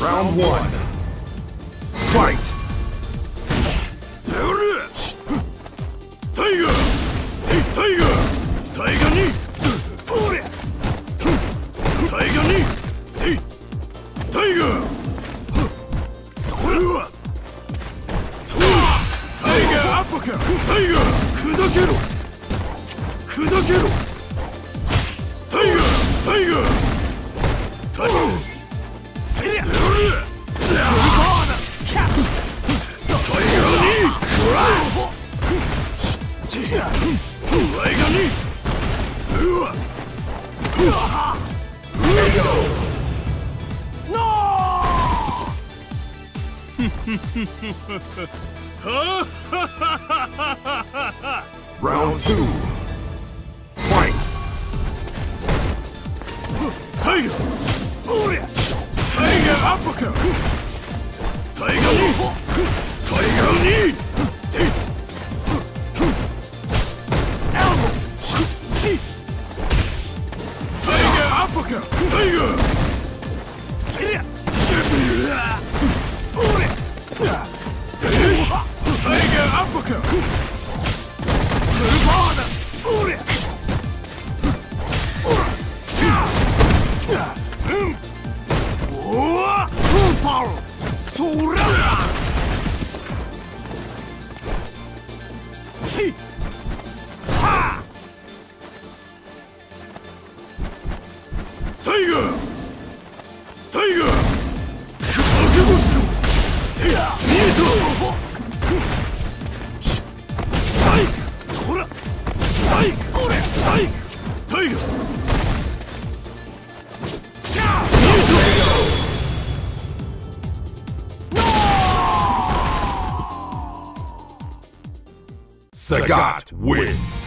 Round one. Fight! Tiger! Hey, Tiger! Tiger ni! Tiger ni! Hey! Tiger! Sora! Tiger uppercut! Tiger! Kudakero! Kudakero! Tiger! Tiger! Round two. Fight. Tiger. Tiger uppercut. Tiger. Tiger knee. Hey! Sagat wins.